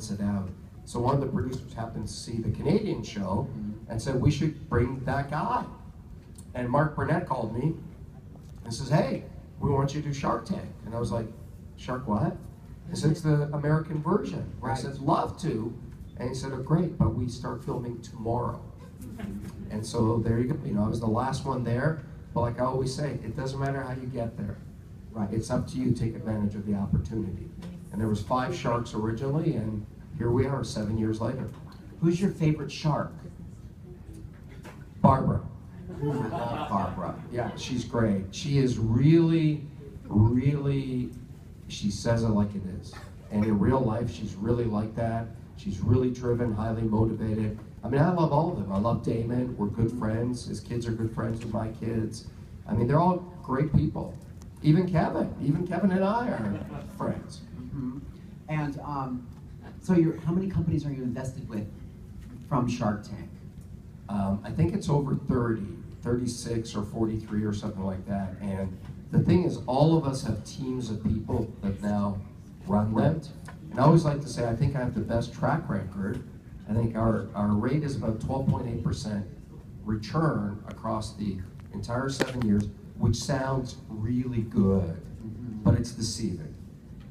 balance it out. So one of the producers happened to see the Canadian show and said, we should bring that guy. And Mark Burnett called me and says, hey, we want you to do Shark Tank. And I was like, Shark what? He said, it's the American version. I Right. said, love to. And he said, oh, great, but we start filming tomorrow. And so there you go. You know, I was the last one there. But like I always say, it doesn't matter how you get there. Right. It's up to you to take advantage of the opportunity. And there was five sharks originally, and here we are seven years later. Who's your favorite shark? Barbara. Ooh, love Barbara. Yeah, she's great. She is really, really, she says it like it is. And in real life, she's really like that. She's really driven, highly motivated. I mean, I love all of them. I love Daymond. We're good friends. His kids are good friends with my kids. I mean, they're all great people. Even Kevin. Even Kevin and I are friends. Mhm. And um, so, you're, how many companies are you invested with from Shark Tank? Um, I think it's over 30, 36 or 43 or something like that. And the thing is, all of us have teams of people that now run them. And I always like to say, I think I have the best track record. I think our, our rate is about 12.8% return across the entire seven years, which sounds really good, but it's deceiving.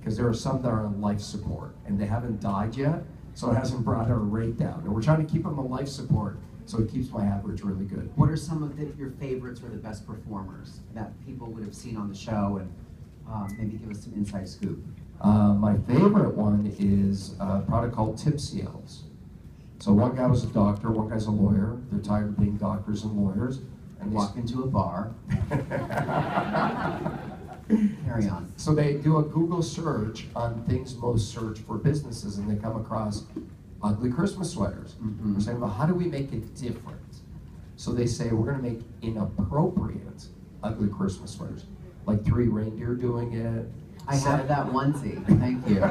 Because there are some that are on life support and they haven't died yet, so it hasn't brought our rate down. And we're trying to keep them on life support, so it keeps my average really good. What are some of the, your favorites or the best performers that people would have seen on the show and um, maybe give us some inside scoop? Uh, my favorite one is a product called Tipsy Elves. So one guy was a doctor, one guy's a lawyer. They're tired of being doctors and lawyers. And walk into a bar. Carry on. So they do a Google search on things most searched for businesses, and they come across ugly Christmas sweaters. Mhm. We're saying, well, how do we make it different? So they say we're going to make inappropriate ugly Christmas sweaters, like three reindeer doing it. I have that onesie. Thank you.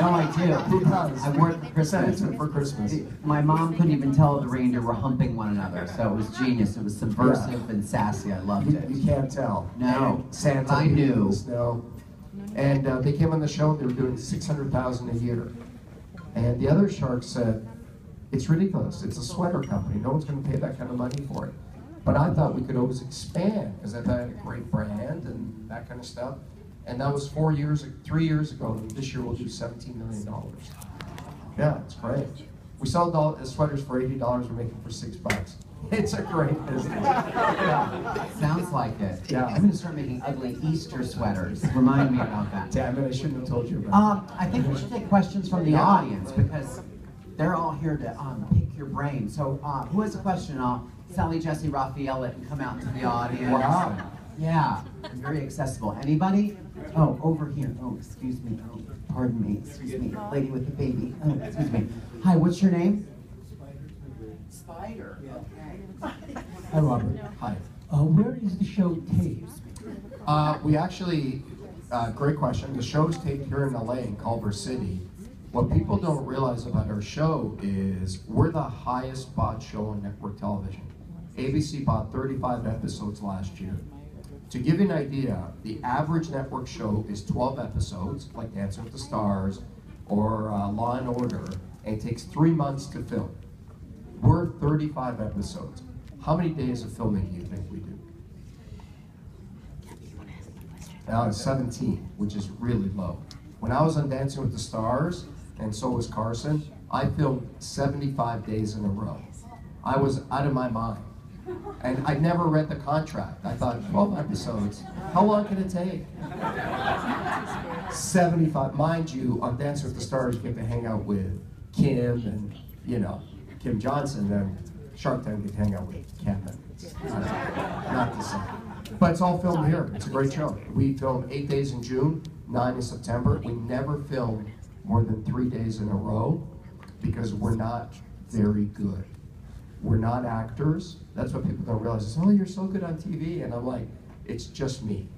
No, I do. Who does? I wore it for Christmas. for Christmas. My mom couldn't even tell the reindeer were humping one another, so it was genius. It was subversive and sassy. I loved You, it. you can't tell. No. And Santa I knew. snow. And uh, they came on the show. They were doing six hundred thousand a year. And the other shark said, "It's ridiculous. It's a sweater company. No one's going to pay that kind of money for it." But I thought we could always expand because I thought I had a great brand and that kind of stuff. And that was four years, three years ago. This year we'll do seventeen million dollars. Yeah, it's great. We sell doll- uh, sweaters for eighty dollars. We're making for six bucks. It's a great business. Yeah. Sounds like it. Yeah. I'm gonna start making ugly Easter sweaters. Remind me about that. Damn it, I shouldn't have told you about Um, I think we should take questions from the audience because they're all here to um, pick your brain. So, uh, who has a question? I'll Sally, Jessy, Raphael it and come out to the audience. Wow. Yeah, very accessible. Anybody? Oh, over here. Oh, excuse me. Oh, pardon me. Excuse me. Lady with the baby. Oh, excuse me. Hi, what's your name? Spider. Okay. Hi, Robert. Hi. Uh, where is the show taped? Uh, we actually, uh, great question. The show's taped here in LA in Culver City. What people don't realize about our show is we're the highest bought show on network television. ABC bought 35 episodes last year. To give you an idea, the average network show is 12 episodes, like Dancing with the Stars or uh, Law and Order, and it takes three months to film. We're 35 episodes. How many days of filming do you think we do? Now it's 17, which is really low. When I was on Dancing with the Stars, and so was Carson, I filmed 75 days in a row. I was out of my mind. And I'd never read the contract. I thought, 12 episodes, how long can it take? 75. Mind you, on Dancing with the Stars, you get to hang out with Kym and, you know, Kym Johnson, and Shark Tank, you get to hang out with Kevin. It's not, not the same. But it's all filmed here. It's a great show. We film eight days in June, nine in September. We never film more than three days in a row because we're not very good. We're not actors. That's what people don't realize. It's, oh, you're so good on TV. And I'm like, it's just me.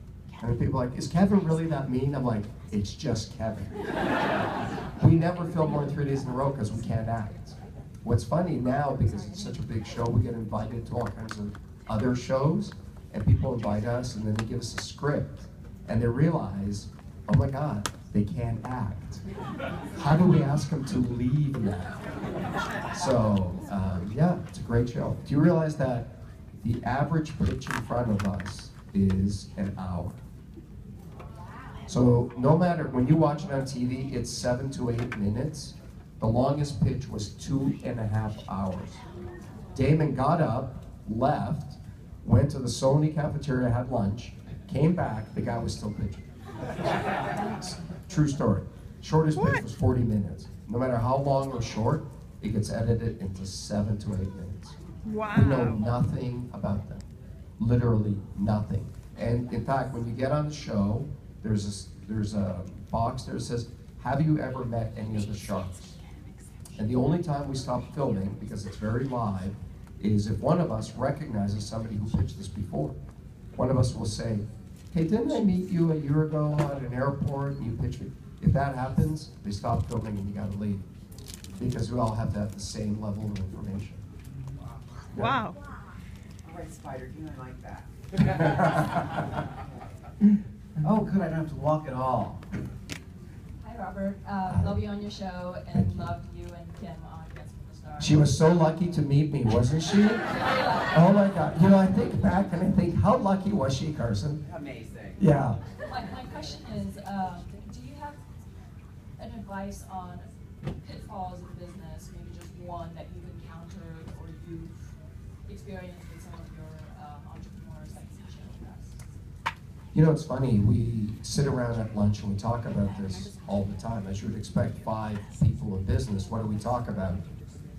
And people are like, is Kevin really that mean? I'm like, it's just Kevin. we never film more than three days in a row because we can't act. What's funny now, because it's such a big show, we get invited to all kinds of other shows, and people invite us, and then they give us a script, and they realize, oh my God, they can't act. How do we ask them to leave now? So, um, yeah, great show. Do you realize that the average pitch in front of us is an hour? So, no matter when you watch it on TV, it's seven to eight minutes. The longest pitch was two and a half hours. Daymond got up, left, went to the Sony cafeteria, had lunch, came back, the guy was still pitching. True story. Shortest pitch was 40 minutes. No matter how long or short, it gets edited into seven to eight minutes. Wow. We know nothing about them. Literally nothing. And in fact, when you get on the show, there's a, there's a box there that says, Have you ever met any of the sharks? And the only time we stop filming, because it's very live, is if one of us recognizes somebody who pitched this before. One of us will say, Hey, didn't I meet you a year ago at an airport and you pitched me? If that happens, they stop filming and you gotta leave. Because we all have that the same level of information. Wow. All right, Spider, you don't like that. Oh, good, I don't have to walk at all. Hi, Robert. Uh, love you on your show and loved you and Kym on Dance with the Stars. She was so lucky to meet me, wasn't she? Oh my God. You know, I think back and I think, how lucky was she, Carson? Amazing. Yeah. My, my question is, um, do you have an advice on pitfalls in business, maybe just one that you've encountered or you've experienced with some of your um, entrepreneurs that you can share with us? You know, it's funny. We sit around at lunch and we talk about this all the time. As you would expect, five people in business, what do we talk about?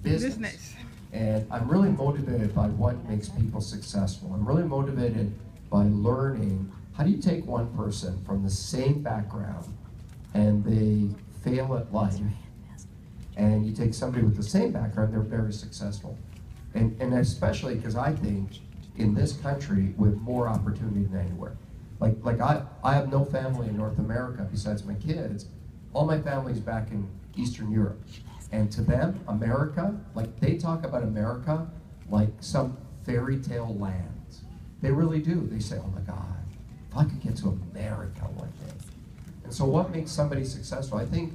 Business. Business. And I'm really motivated by what makes people successful. I'm really motivated by learning how do you take one person from the same background and they fail at life, and you take somebody with the same background, they're very successful. And, and especially because I think in this country have more opportunity than anywhere. Like, like I, I have no family in North America besides my kids. All my family's back in Eastern Europe. And to them, America, like they talk about America like some fairy tale land. They really do. They say, oh my God, if I could get to America one day. And so what makes somebody successful? I think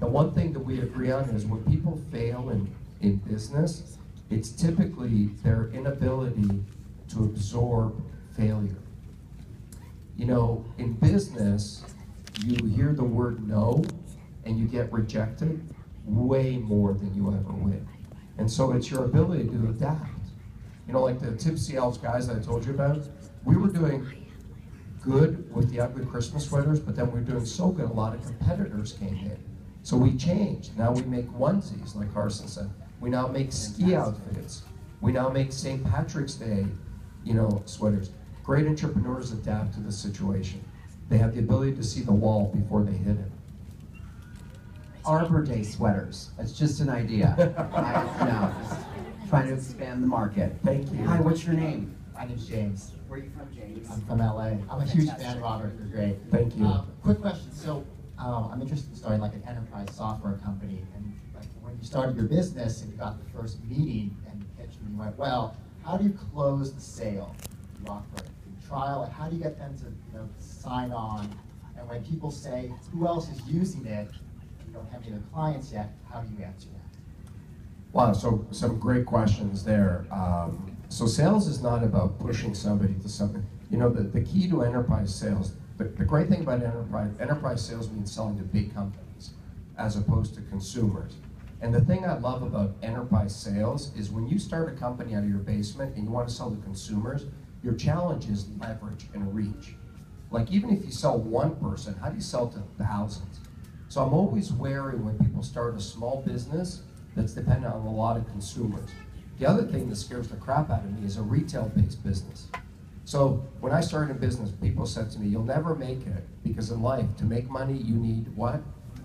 the one thing that we agree on is when people fail in, in business, it's typically their inability to absorb failure. You know, in business, you hear the word no and you get rejected way more than you ever win. And so it's your ability to adapt. You know, like the Tipsy Elves guys that I told you about, we were doing good with the ugly Christmas sweaters, but then we were doing so good, a lot of competitors came in. So we changed. Now we make onesies, like Carson said. We now make ski outfits. We now make St. Patrick's Day, you know, sweaters. Great entrepreneurs adapt to the situation. They have the ability to see the wall before they hit it. Arbor Day sweaters. That's just an idea. I, no, just trying to expand the market. Thank you. Hi, what's your name? My name's James. Where are you from, James? I'm from LA. I'm a huge fan, Robert. You're great. Thank you. Um, quick question. So, um, I'm interested in starting like an enterprise software company. And like when you started your business and you got the first meeting and you pitched and you went well, how do you close the sale? You offer a free trial. How do you get them to you know sign on? And when people say, who else is using it? You don't have any of the clients yet. How do you answer that? Wow, so some great questions there. Um, so sales is not about pushing somebody to something. You know, the, the key to enterprise sales, the, the great thing about enterprise, enterprise sales means selling to big companies as opposed to consumers. And the thing I love about enterprise sales is when you start a company out of your basement and you want to sell to consumers, your challenge is leverage and reach. Like even if you sell one person, how do you sell to thousands? So I'm always wary when people start a small business that's dependent on a lot of consumers. The other thing that scares the crap out of me is a retail-based business. So when I started in business, people said to me, "You'll never make it because in life, to make money, you need what?"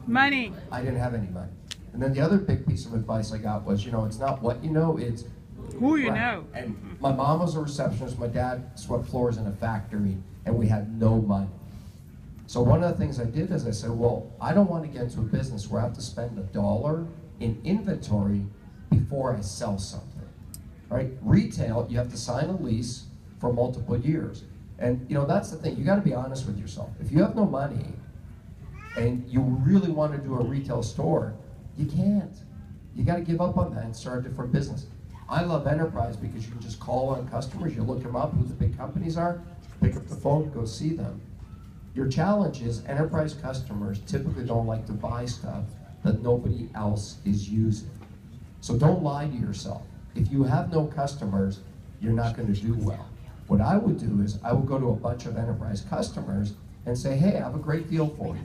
Money. I didn't have any money. And then the other big piece of advice I got was, you know, it's not what you know, it's Who you Right. know. And my mom was a receptionist, my dad swept floors in a factory, and we had no money. So one of the things I did is I said, well, I don't want to get into a business where I have to spend a dollar in inventory before I sell something. Right? Retail, you have to sign a lease for multiple years. And you know, that's the thing, you gotta be honest with yourself. If you have no money, and you really want to do a retail store, you can't. You got to give up on that and start a different business. I love enterprise because you can just call on customers, you look them up, who the big companies are, pick up the phone, go see them. Your challenge is enterprise customers typically don't like to buy stuff that nobody else is using. So don't lie to yourself. If you have no customers, you're not going to do well. What I would do is I would go to a bunch of enterprise customers and say, hey, I have a great deal for you.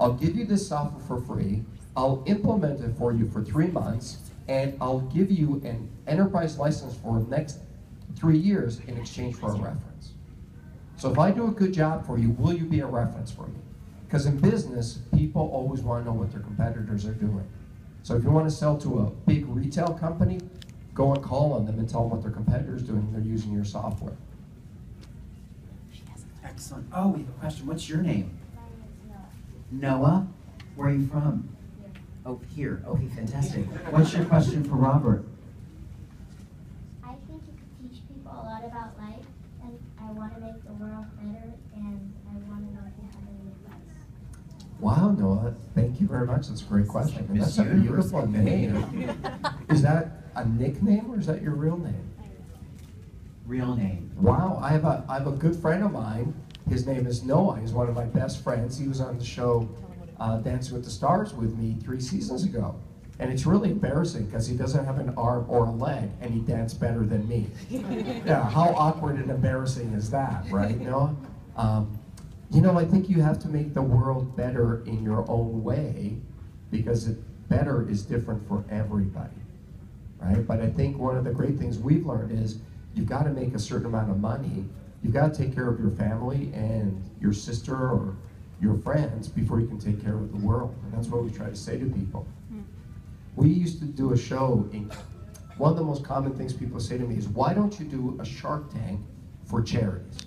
I'll give you this software for free. I'll implement it for you for three months, and I'll give you an enterprise license for the next three years in exchange for a reference. So if I do a good job for you, will you be a reference for me? Because in business, people always want to know what their competitors are doing. So if you want to sell to a big retail company, go and call on them and tell them what their competitors are doing they're using your software. Excellent. Oh, we have a question. What's your name? Noah. Where are you from? Oh, here. Okay, fantastic. What's your question for Robert? I think you could teach people a lot about life, and I want to make the world better, and I want to know if you have any advice. Wow, Noah, thank you very much. That's a great question. And Miss that's a beautiful name. Is that a nickname or is that your real name? Real name. Wow, I have a I have a good friend of mine. His name is Noah. He's one of my best friends. He was on the show uh, Dancing with the Stars with me three seasons ago. And it's really embarrassing because he doesn't have an arm or a leg and he danced better than me. yeah, how awkward and embarrassing is that, right, Noah? Um, you know, I think you have to make the world better in your own way because it, better is different for everybody, right? But I think one of the great things we've learned is you've got to make a certain amount of money. You've got to take care of your family and your sister or your friends before you can take care of the world. And that's what we try to say to people. We used to do a show, in, one of the most common things people say to me is, why don't you do a Shark Tank for charities?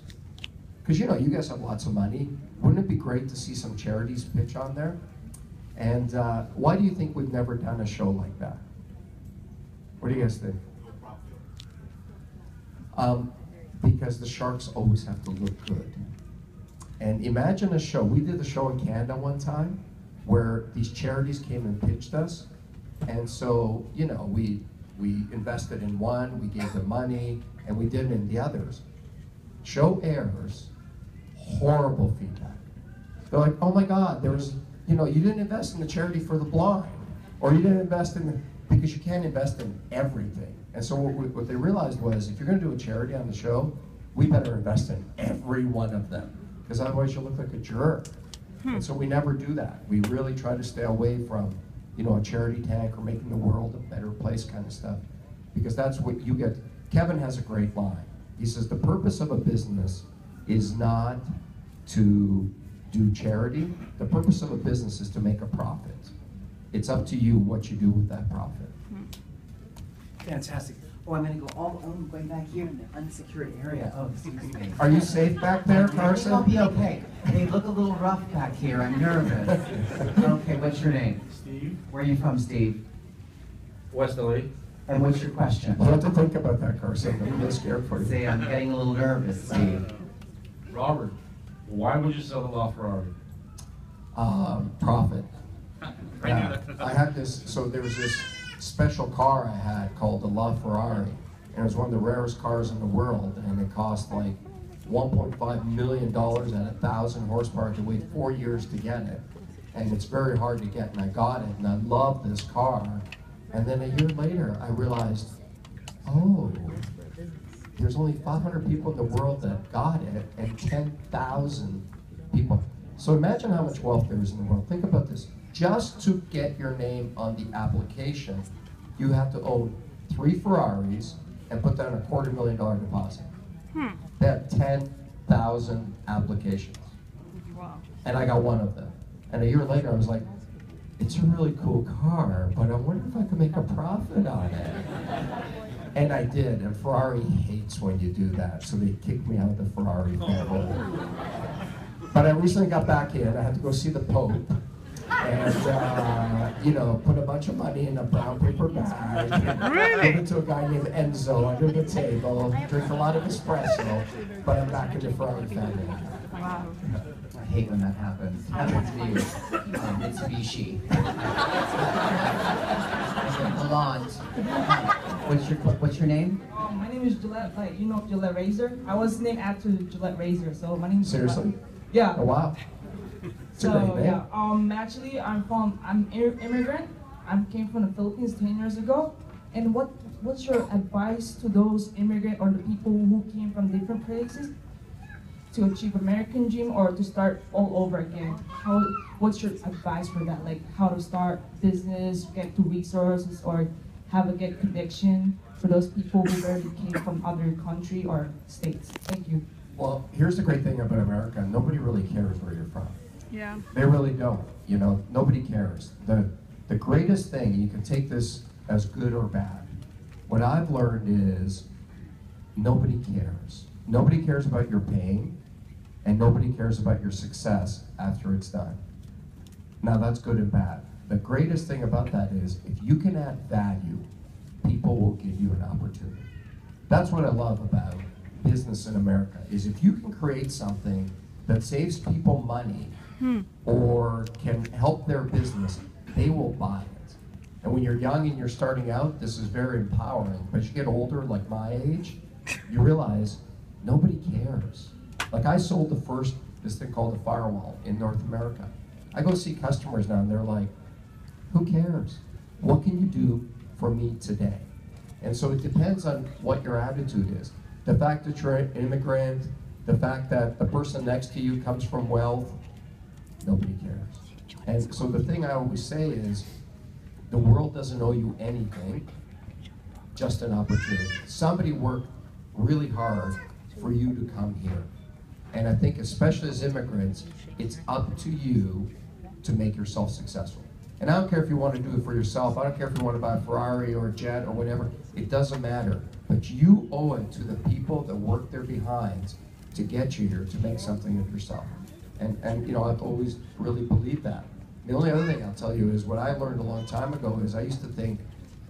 Because you know, you guys have lots of money. Wouldn't it be great to see some charities pitch on there? And uh, why do you think we've never done a show like that? What do you guys think? Um, because the sharks always have to look good. And imagine a show. We did a show in Canada one time where these charities came and pitched us. And so, you know, we we invested in one, we gave them money, and we did in the others. Show airs, horrible feedback. They're like, oh my God, there was, you know, you didn't invest in the charity for the blind, or you didn't invest in, the, because you can't invest in everything. And so what, what they realized was, if you're going to do a charity on the show, we better invest in every one of them, because otherwise you'll look like a jerk. Hmm. And so we never do that. We really try to stay away from, you know, a charity tank or making the world a better place kind of stuff, because that's what you get. Kevin has a great line. He says the purpose of a business is not to do charity. The purpose of a business is to make a profit. It's up to you what you do with that profit. Fantastic. Oh, I'm gonna go all, all the way back here in the unsecured area. Oh, excuse me. Are you safe back there, I think I'll be okay. They look a little rough back here. I'm nervous. Okay, what's your name? Steve, Where are you from, Steve? West LA. And what's your question? You have to think about that, Carson. I'm really scared for you. Say, I'm getting a little nervous, Steve. Robert, why would you sell the LaFerrari? um, profit. Yeah, I had this, so there was this special car I had called the LaFerrari, and it was one of the rarest cars in the world, and it cost like 1.5 million dollars at a thousand horsepower. To wait four years to get it, and it's very hard to get. And I got it, and I loved this car. And then a year later, I realized, oh, there's only 500 people in the world that got it, and 10,000 people. So imagine how much wealth there is in the world. Think about this. Just to get your name on the application, you have to own three Ferraris and put down a quarter million dollar deposit. Hmm. They have 10,000 applications. Wow. And I got one of them. And a year later, I was like, it's a really cool car, but I wonder if I can make a profit on it. And I did, and Ferrari hates when you do that, so they kicked me out of the Ferrari family. But I recently got back in, I had to go see the Pope, and, uh, you know, put a bunch of money in a brown paper bag. Really? Give it to a guy named Enzo under the table, drink a lot of espresso, but I'm back in the Ferrari family. Wow. I hate when that happens. Happens to me with uh, Mitsubishi. Blonde. What's your What's your name? Um, my name is Gillette, like, you know Gillette Razor? I was named after Gillette Razor, so my name is Seriously? Gillette. Yeah. Oh, wow. So, yeah, um, actually, I'm from, I'm im- immigrant. I came from the Philippines 10 years ago. And what, what's your advice to those immigrant or the people who came from different places to achieve American dream or to start all over again? How, what's your advice for that? Like how to start business, get to resources, or have a good connection for those people who already came from other country or states? Thank you. Well, here's the great thing about America. Nobody really cares where you're from. Yeah. They really don't. You know, nobody cares. The the greatest thing, you can take this as good or bad. What I've learned is nobody cares. Nobody cares about your pain, and nobody cares about your success after it's done. Now that's good and bad. The greatest thing about that is if you can add value, people will give you an opportunity. That's what I love about business in America is if you can create something that saves people money Hmm. or can help their business, they will buy it. And when you're young and you're starting out, this is very empowering. But you get older, like my age, you realize nobody cares. Like I sold the first this thing called a firewall in North America. I go see customers now and they're like, who cares? What can you do for me today? And so it depends on what your attitude is. The fact that you're an immigrant, the fact that the person next to you comes from wealth, nobody cares. And so the thing I always say is, the world doesn't owe you anything, just an opportunity. Somebody worked really hard for you to come here. And I think especially as immigrants, it's up to you to make yourself successful. And I don't care if you want to do it for yourself. I don't care if you want to buy a Ferrari or a jet or whatever. It doesn't matter. But you owe it to the people that work their behinds to get you here to make something of yourself. And, and you know, I've always really believed that. The only other thing I'll tell you is what I learned a long time ago is I used to think,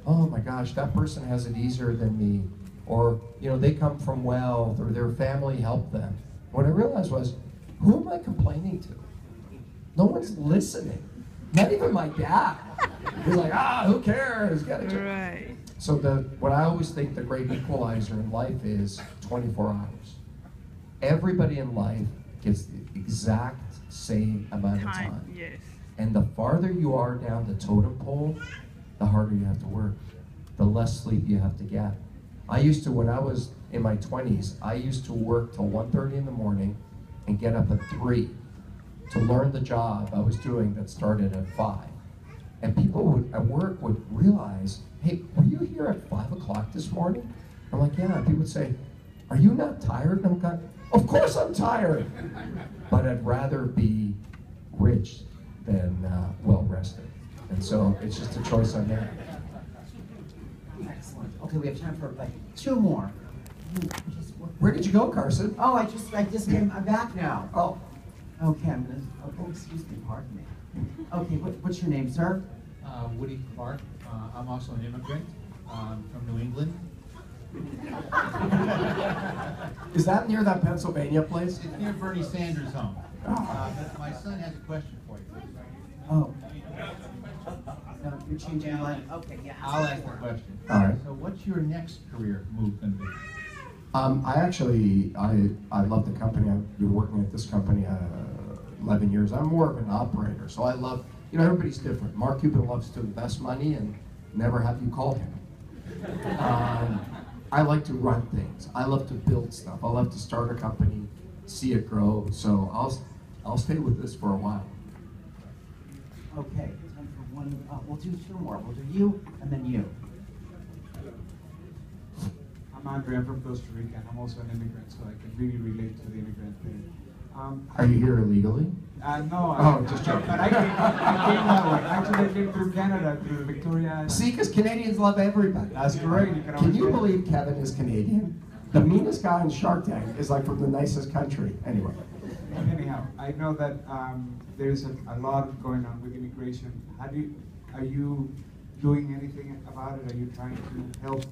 oh my gosh, that person has it easier than me. Or, you know, they come from wealth or their family helped them. What I realized was, who am I complaining to? No one's listening. Not even my dad. He's like, ah, who cares? Get it. Right. So the what I always think the great equalizer in life is 24 hours. Everybody in life gets the exact same amount of Time. time. Yes. And the farther you are down the totem pole, the harder you have to work, the less sleep you have to get. I used to, when I was in my 20s, I used to work till 1.30 in the morning and get up at 3 to learn the job I was doing that started at 5. And people would, at work would realize, hey, were you here at 5 o'clock this morning? I'm like, yeah. And people would say, are you not tired? And I'm going, of course I'm tired. But I'd rather be rich than uh, well rested. And so it's just a choice I made. Excellent. Okay, we have time for like two more. Where did you go, Carson? Oh, I just I just came. I'm back now. Oh, Okay, I'm gonna. Oh, excuse me. Pardon me. Okay, what, what's your name, sir? Uh, Woody Clark. Uh, I'm also an immigrant um, from New England. is that near that Pennsylvania place? It's near Bernie Sanders' home. Uh, but my son has a question for you. Oh. No, you're changing your line. Okay, yeah. I'll ask the question. All right. So what's your next career move going to be? Um, I actually, I, I love the company. I've been working at this company uh, 11 years. I'm more of an operator, so I love, you know, everybody's different. Mark Cuban loves to invest money and never have you call him. Um, I like to run things. I love to build stuff. I love to start a company, see it grow. So I'll, I'll stay with this for a while. Okay, time for one. Uh, we'll do two more. We'll do you and then you. I'm Andre, I'm from Costa Rica, I'm also an immigrant, so I can really relate to the immigrant thing. Um, Are you here illegally? uh, no, Oh, I, just joking. But I came, I came that way. Actually, I came through Canada, through Victoria. See, because Canadians love everybody. That's great. You can, Can you believe Kevin is Canadian? The meanest guy in Shark Tank is like from the nicest country. Anyway. Anyhow, I know that um, there's a, a lot going on with immigration. How do you, are you doing anything about it? Are you trying to help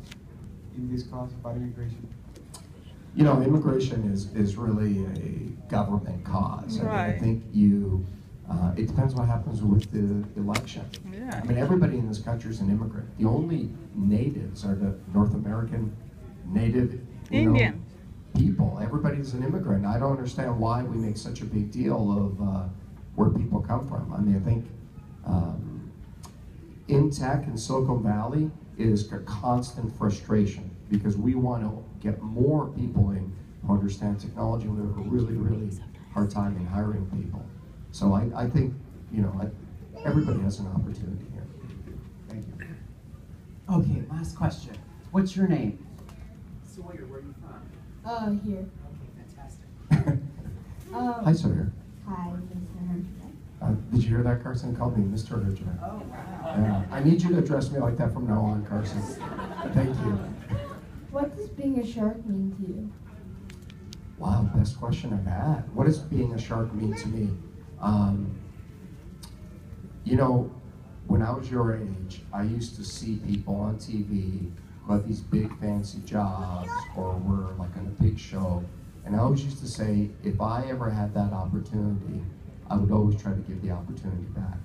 in this cause about immigration? You know, immigration is, is really a government cause. I mean, I think you, uh, it depends what happens with the election. Yeah. I mean, everybody in this country is an immigrant. The only natives are the North American native, you know, Indian. people. Everybody's an immigrant. I don't understand why we make such a big deal of uh, where people come from. I mean, I think um, in tech in Silicon Valley is a constant frustration because we want to get more people in who understand technology. We have a really, really hard time in hiring people. So I, I think, you know, I, everybody has an opportunity here. Thank you. Okay, last question. What's your name? Sawyer, where are you from? Uh, here. Okay, fantastic. Um, Hi, Sawyer. Hi, Mr. Hermit. Uh, did you hear that, Carson? Called me Mr. Herjavec. Oh, wow. Yeah. I need you to address me like that from now on, Carson. Thank you. what does being a shark mean to you? Wow, best question I've had. What does being a shark mean to me? Um, you know, when I was your age, I used to see people on TV who had these big fancy jobs or were like on a big show. And I always used to say, if I ever had that opportunity, I would always try to give the opportunity back.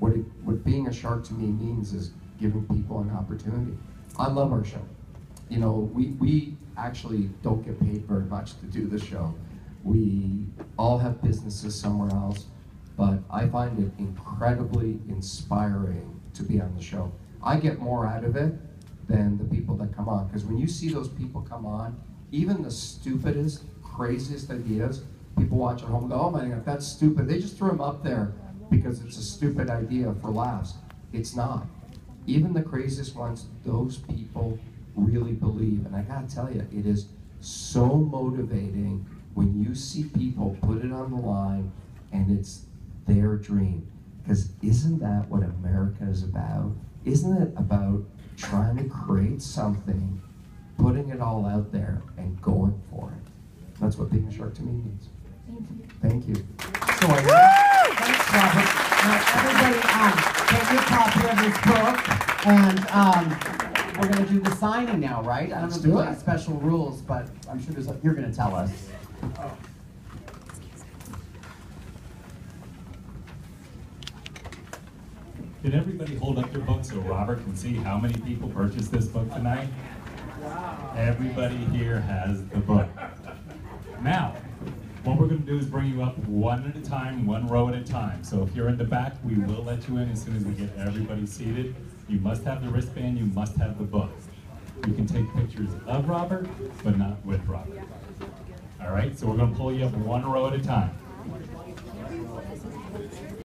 What, it, what being a shark to me means is giving people an opportunity. I love our show. You know, we, we actually don't get paid very much to do the show. We all have businesses somewhere else, but I find it incredibly inspiring to be on the show. I get more out of it than the people that come on. Because when you see those people come on, even the stupidest, craziest ideas, people watch at home and go, oh my God, that's stupid. They just throw them up there because it's a stupid idea for laughs. It's not. Even the craziest ones, those people really believe. And I gotta tell you, it is so motivating when you see people put it on the line and it's their dream. Because isn't that what America is about? Isn't it about trying to create something, putting it all out there, and going for it? That's what being a shark to me means. Thank you. Thank you. Sawyer. Thanks, Robert. Now, everybody, um, take your copy of this book, and um, we're going to do the signing now, right? I don't know Let's if there's do any special rules, but I'm sure there's. You're going to tell us. Can everybody hold up their book so Robert can see how many people purchased this book tonight? Everybody here has the book. Now, what we're going to do is bring you up one at a time, one row at a time. So if you're in the back, we will let you in as soon as we get everybody seated. You must have the wristband, you must have the book. You can take pictures of Robert, but not with Robert. All right, so we're going to pull you up one row at a time.